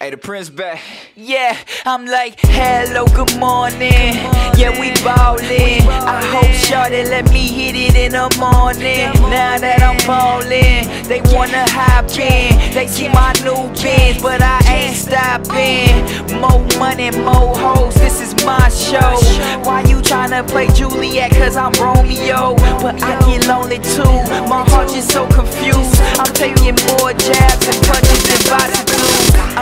Hey, the Prince back. Yeah, I'm like, hello, good morning. Yeah, we ballin'. I hope Shawty let me hit it in the morning. Now that I'm ballin', they wanna hop in. They see my new Benz, but I ain't stopping. More money, more hoes, this is my show. Why you tryna play Juliet? Cause I'm Romeo. But I get lonely too, my heart just so confused. I'm taking more jabs and punches than Vaseline.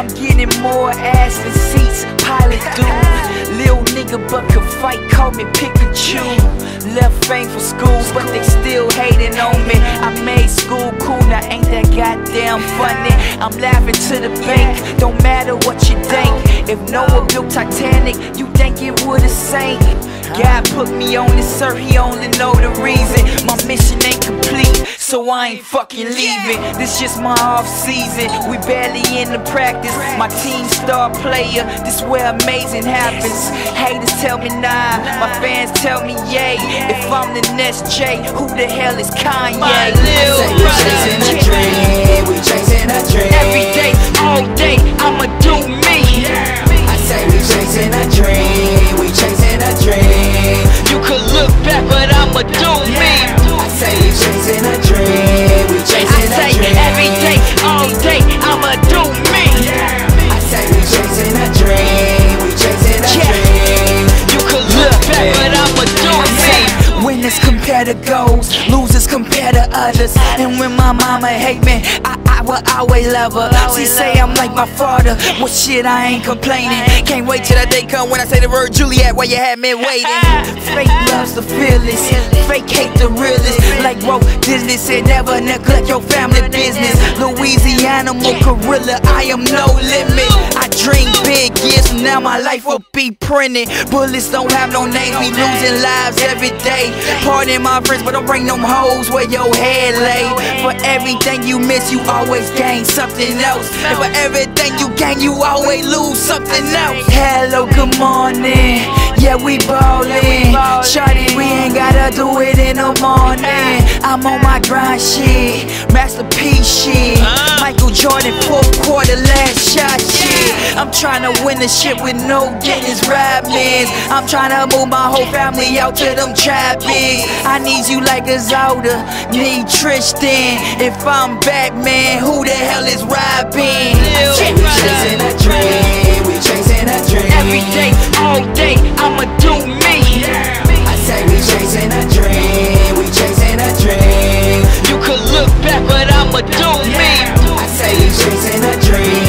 I'm getting more ass than seats, pilot dude. Lil nigga but could fight, call me Pikachu. Left fame for school, but they still hating on me. I made school cool, now ain't that goddamn funny? I'm laughing to the bank, don't matter what you think. If Noah built Titanic, you think it would've sank. God put me on this earth, he only know the reason. I ain't fucking leaving. This just my off season, we barely in the practice. My team star player, this where amazing happens. Haters tell me nah, my fans tell me yay. If I'm the next J, who the hell is Kanye? My little Say compare goals, losers compare to others. And when my mama hate me, I, I will always love her. She say I'm like my father, well shit, I ain't complaining. Can't wait till that day come when I say the word Juliet while you had me waiting. Fake loves the fearless, fake hate the realest. Like Walt Disney said, never neglect your family business. Louisiana, more gorilla, I am no limit. I dream big, years from now my life will be printed. Bullets don't have no names, we losing lives every day. Pardon my friends, but don't bring them hoes where your head lay. For everything you miss, you always gain something else. And for everything you gain, you always lose something else. Hello, good morning. Yeah, we ballin'. Shawty, we ain't gotta do it in the morning. I'm on my grind shit, masterpiece shit. Michael Jordan, fourth quarter, last shot shit. I'm tryna win the shit with no Dennis Rodmans. I'm tryna move my whole family out to them trappies. I need you like a Zelda, need Tristan. If I'm Batman, who the hell is Robin? Chasing a dream, a dream. Every day, all day, I'ma do me. I say we chasing a dream, we chasing a dream. You could look back, but I'ma do me. I say we chasing a dream,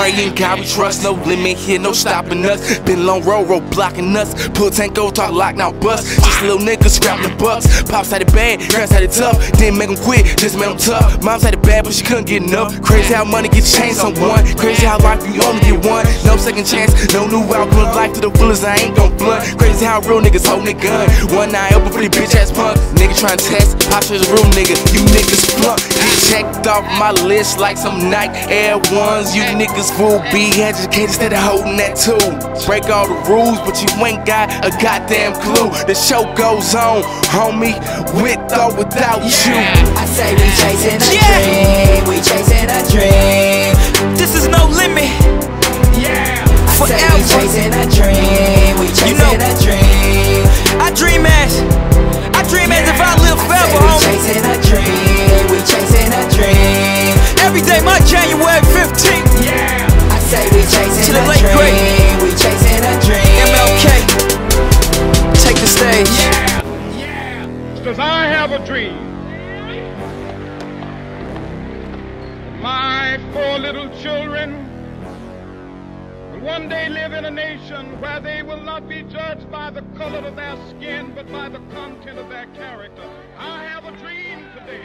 praying, God, we trust. No limit here, no stopping us. Been long road, road blocking us. Pull tank, go talk, lock, now bust. Just little niggas scrapping the bucks. Pops had it bad, parents had it tough. Didn't make them quit, just made them tough. Moms had it bad, but she couldn't get enough. Crazy how money gets changed on one. Crazy how life you only get one. No second chance, no new outlook. Life to the fullest, I ain't gon' blunt. Crazy how real niggas hold their gun. One eye open for the bitch ass punk. Nigga tryna test, Pops is a real nigga. You niggas flunk. Get checked off my list like some Nike Air Ones. You niggas will be educated instead of holding that too. Break all the rules, but you ain't got a goddamn clue. The show goes on, homie, with or without you. I say we chasing Yeah. Every day, January 15th. Yeah. I say we chasing To the a late great dream, we chasing a dream. MLK, take the stage. Says I have a dream. My four little children will one day live in a nation where they will not be judged by the color of their skin, but by the content of their character. I have a dream today.